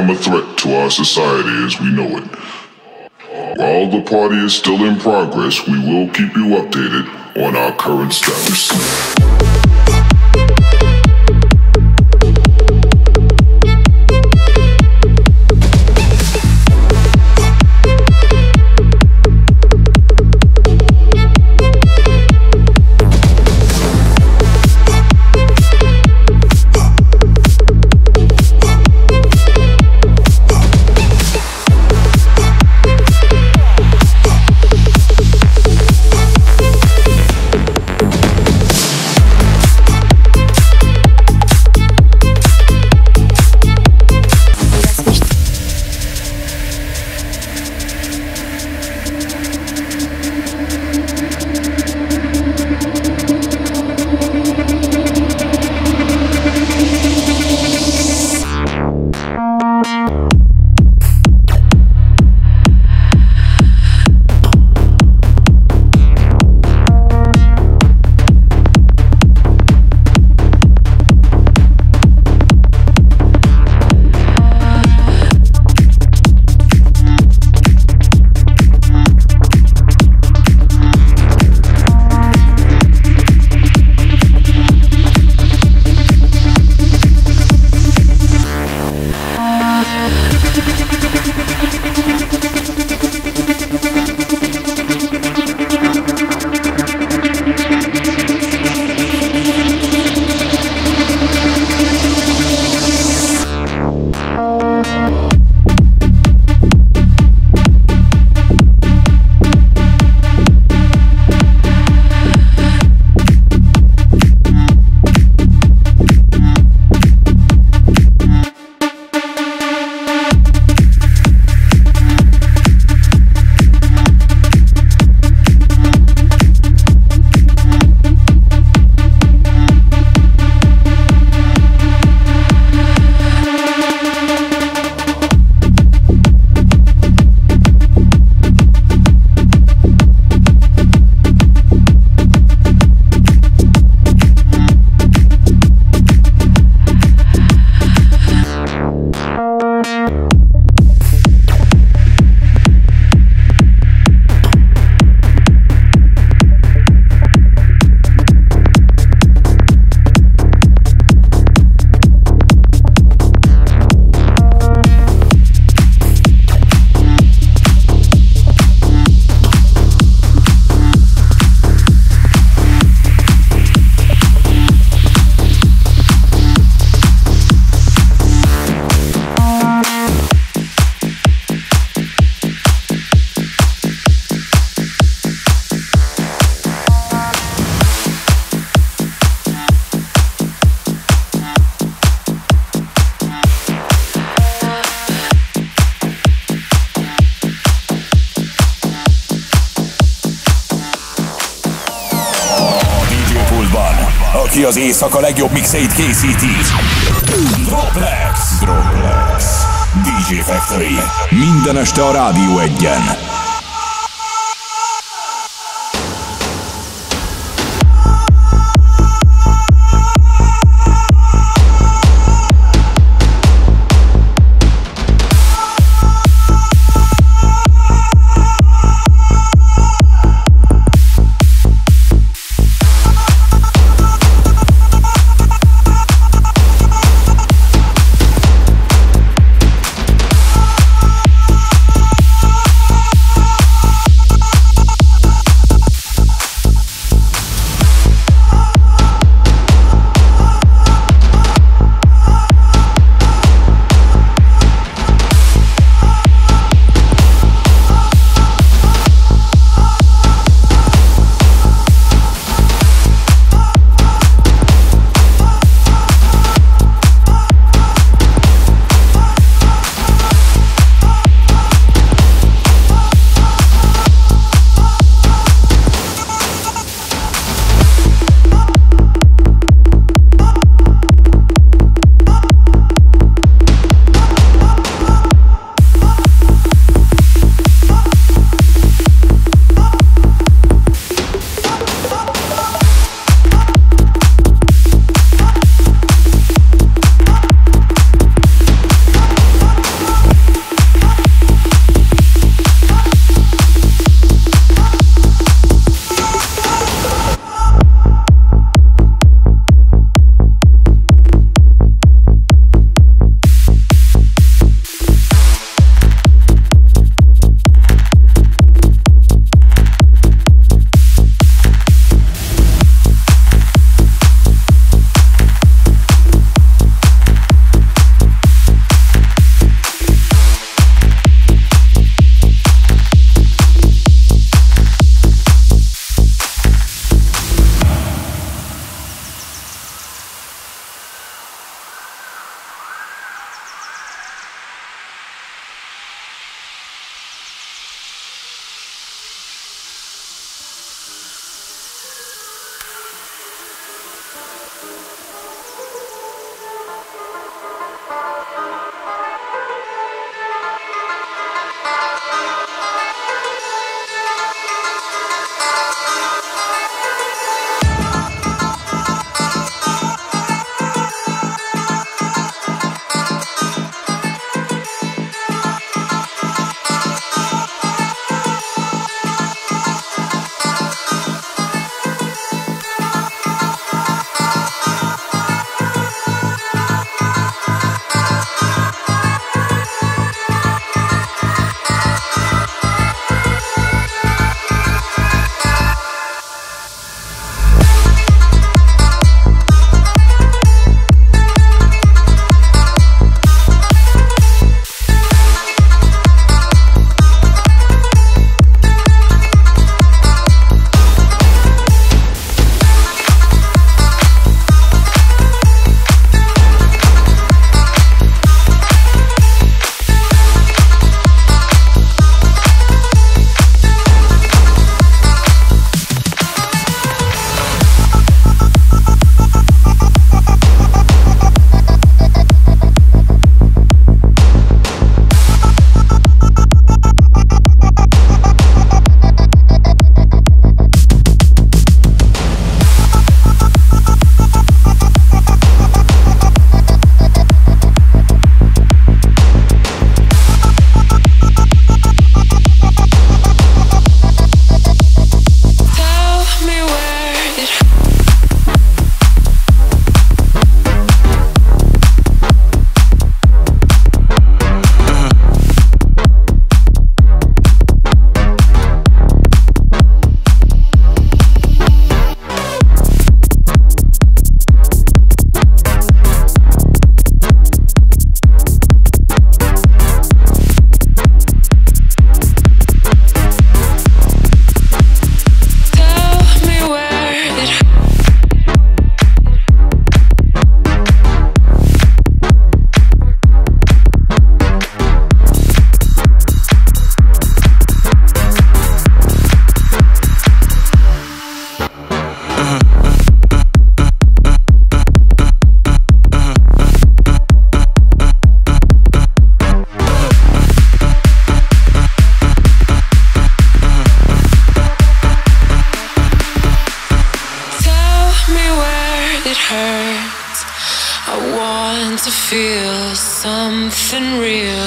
become a threat to our society as we know it. While the party is still in progress, we will keep you updated on our current status. Éjszaka legjobb mixeit készíti. Droplex. Droplex. DJ Factory. Minden este a Rádió egyen. Something real.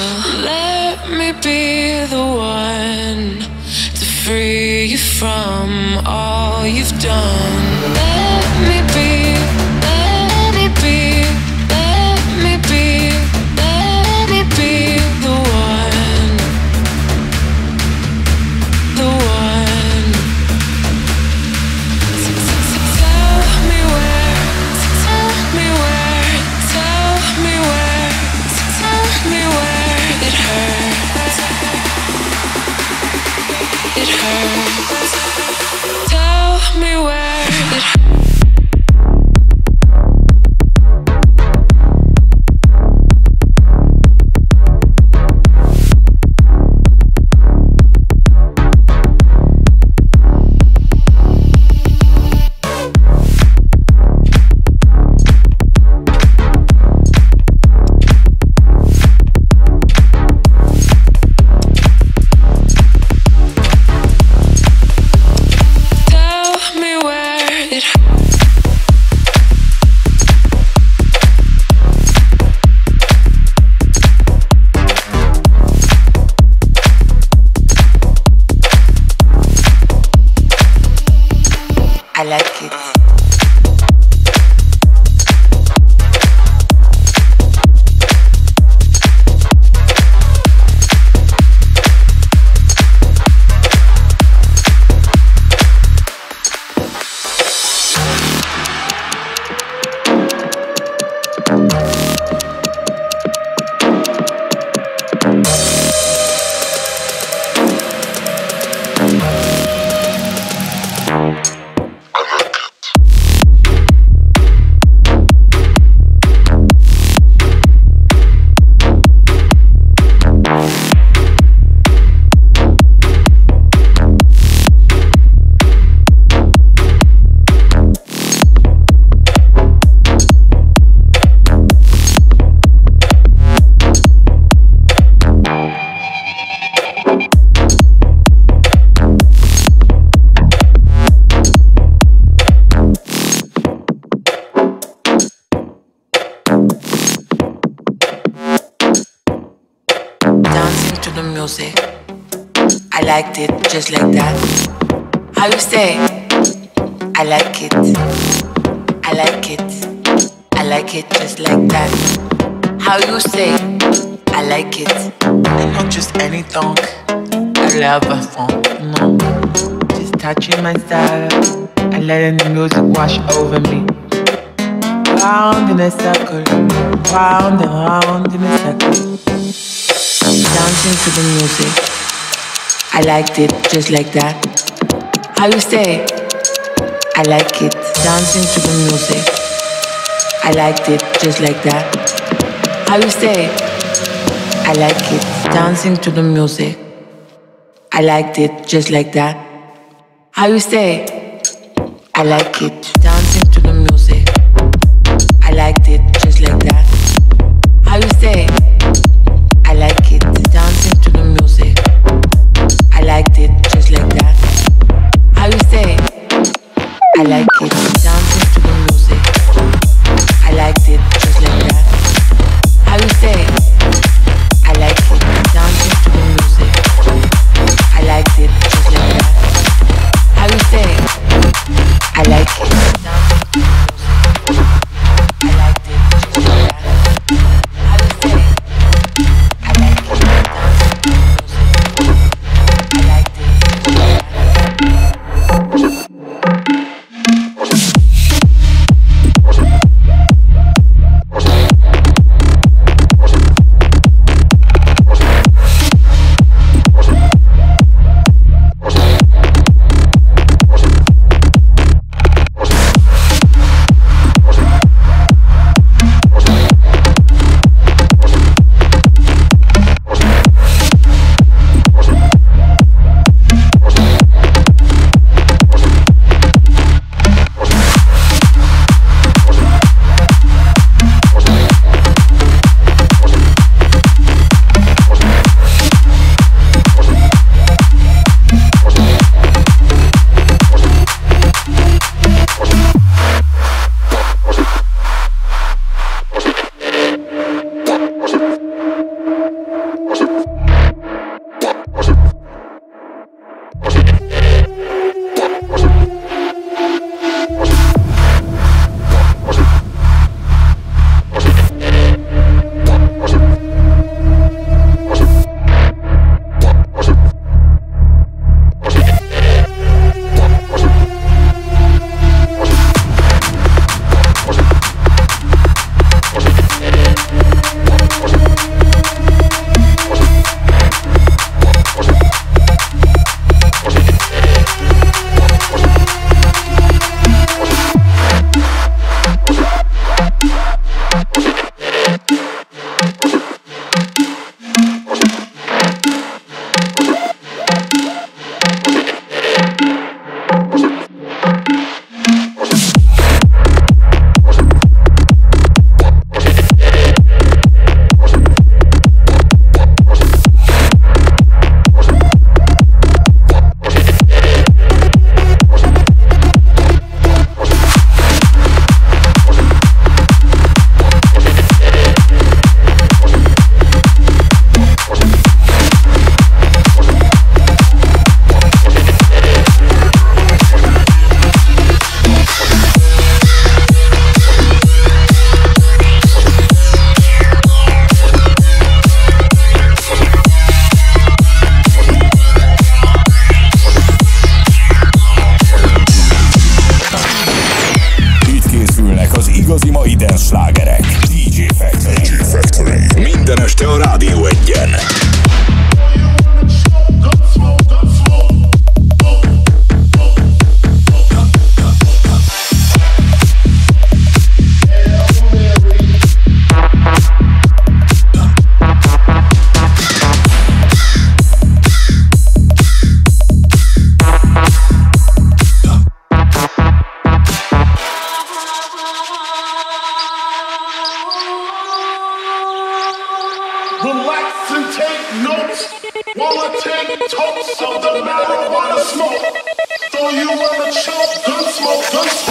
I like it. I like it just like that. How you say? I like it. And not just any. I love a song. No. Mm. Just touching my style and letting the music wash over me. Round in a circle, round and round in a circle. Dancing to the music. I liked it just like that. How you say? I like it. Dancing to the music. I liked it just like that. How you say? I like it. Dancing to the music. I liked it just like that. How you say? I like it. Dancing to the music. I liked it just like that. smoke. Throw you wanna chop, gun smoke, gun smoke.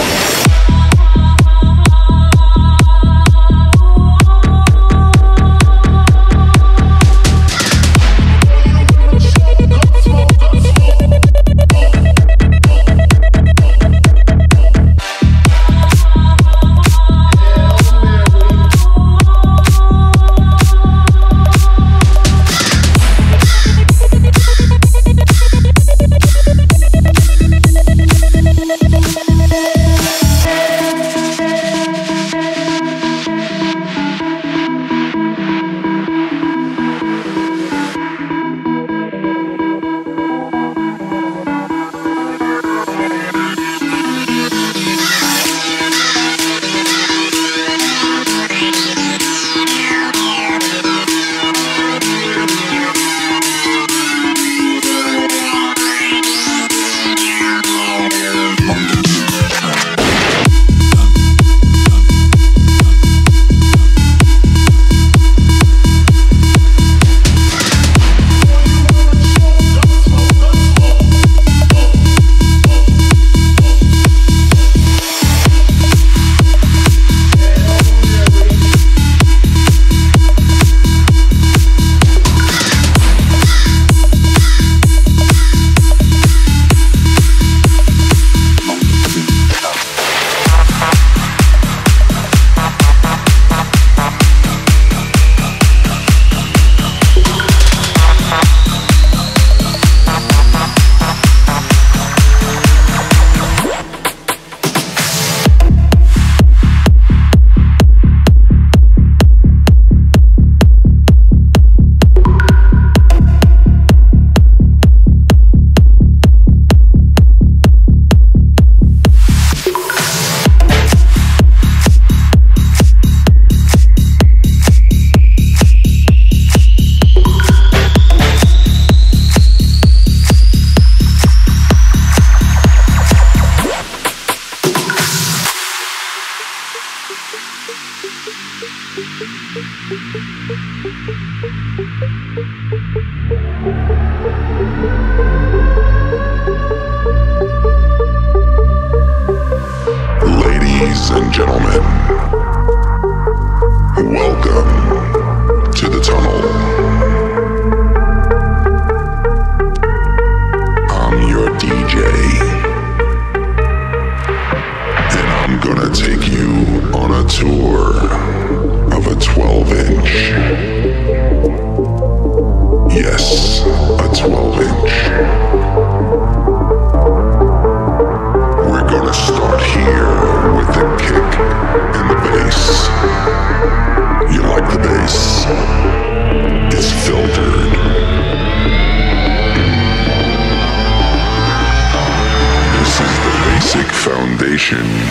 Nation.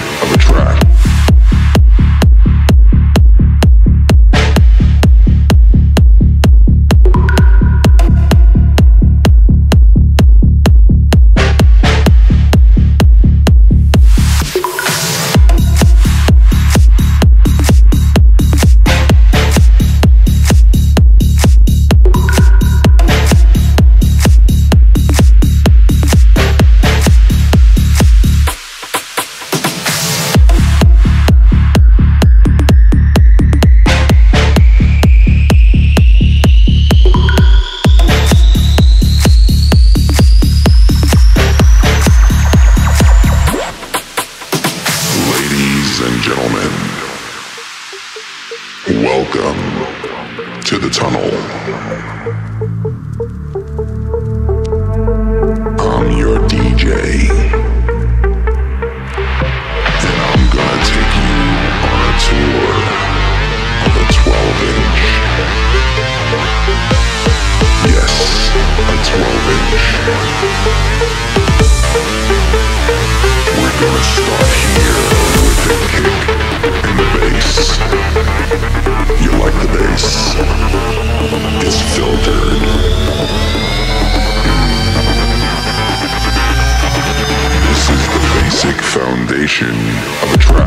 Creation of a track.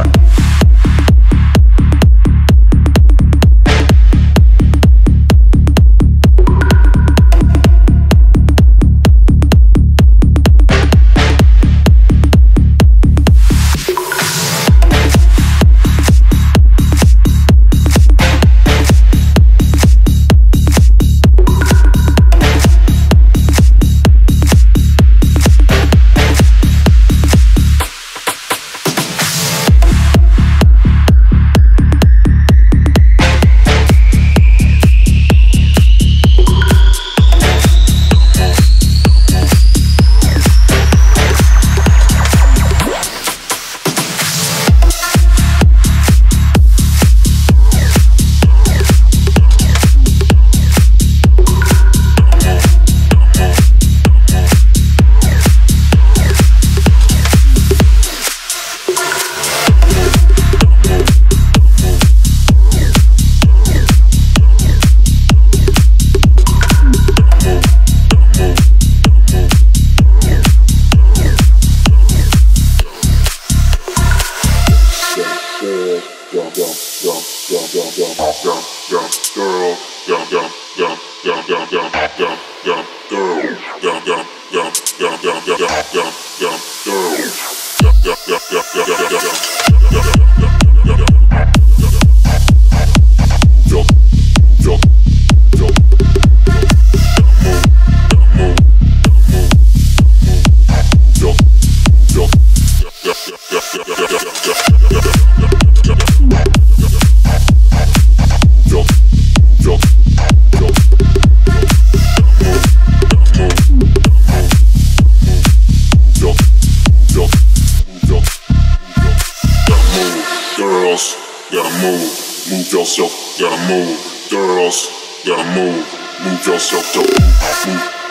move, girls, gotta move, move yourself to move,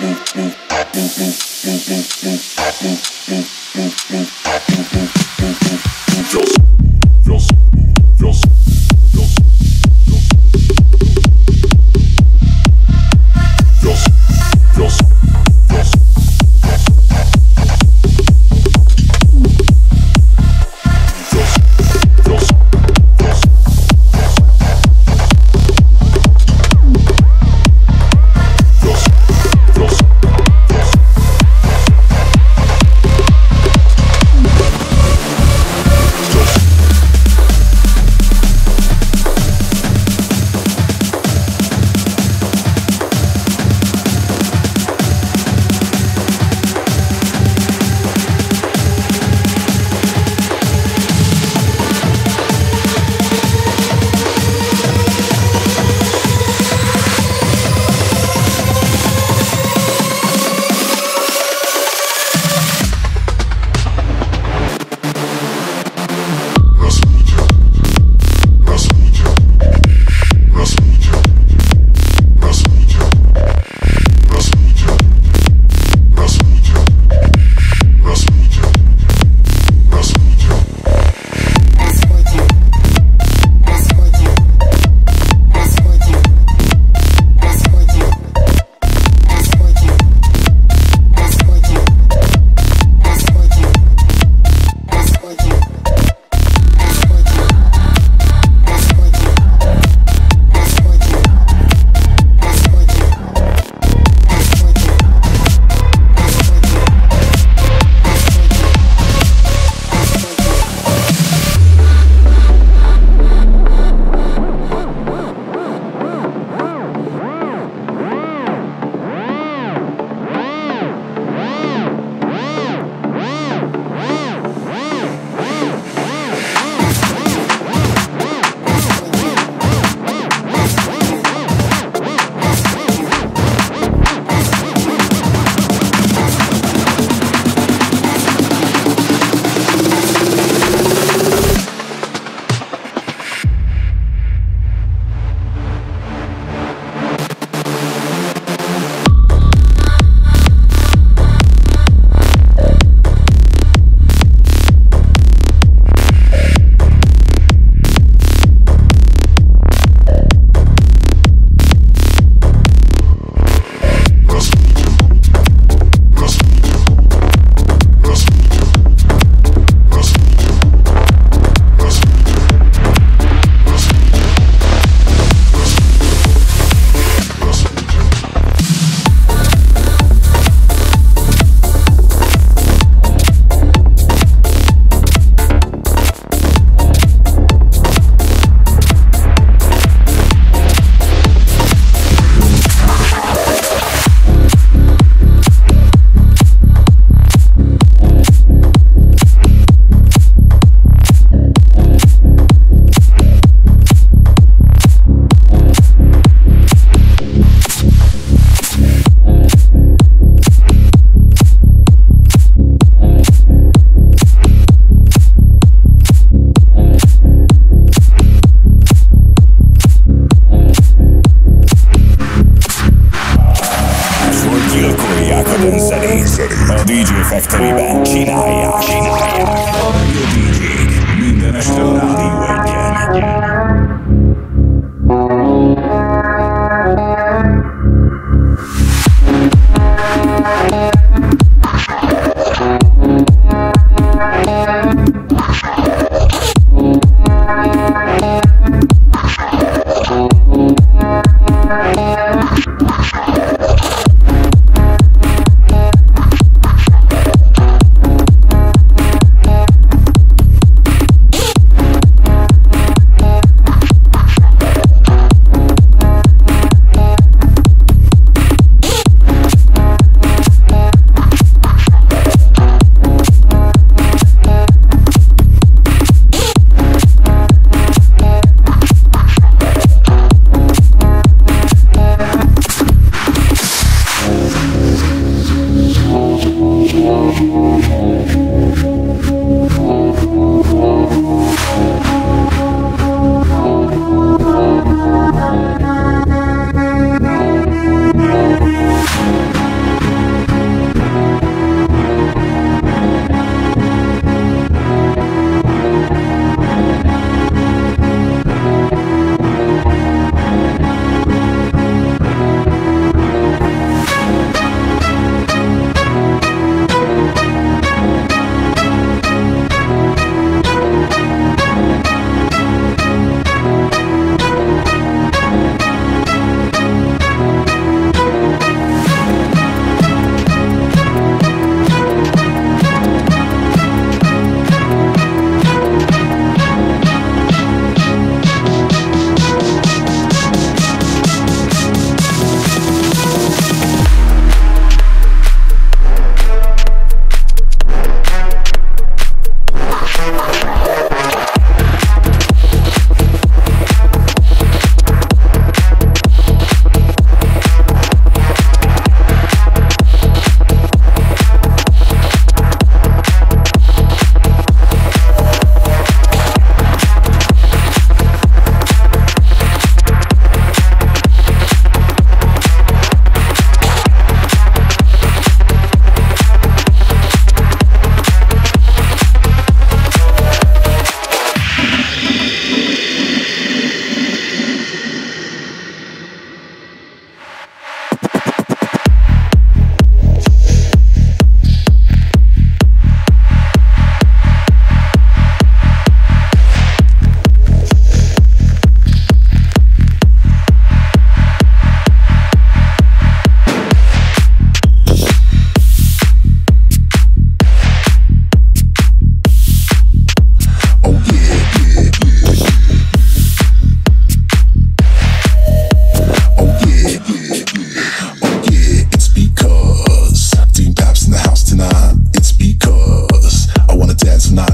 move, move, move, move, move, move, move, move, move.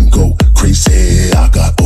go crazy. I got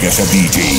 Take control.